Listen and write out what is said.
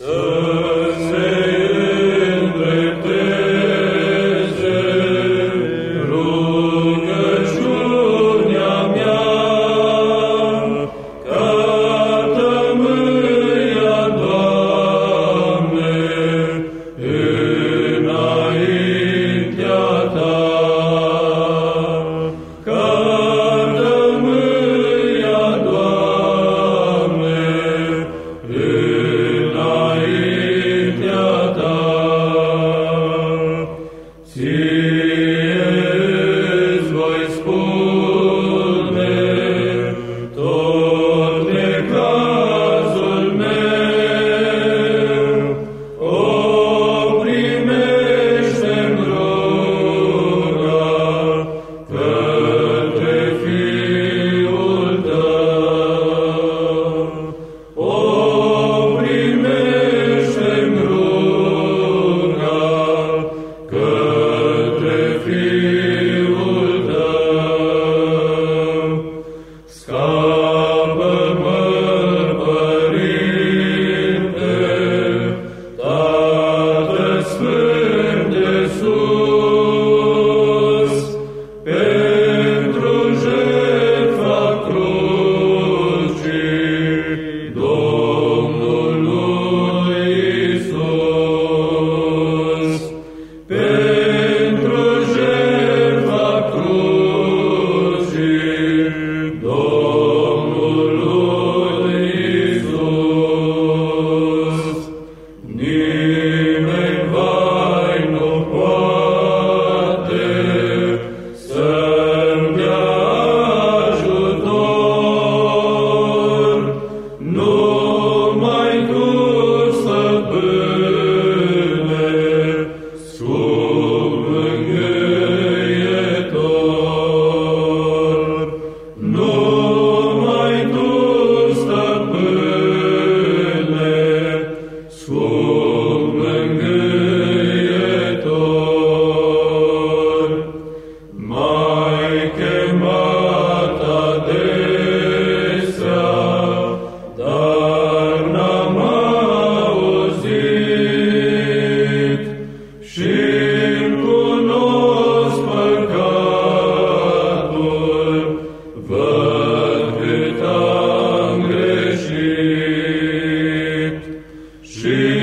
So Sí. Su 是。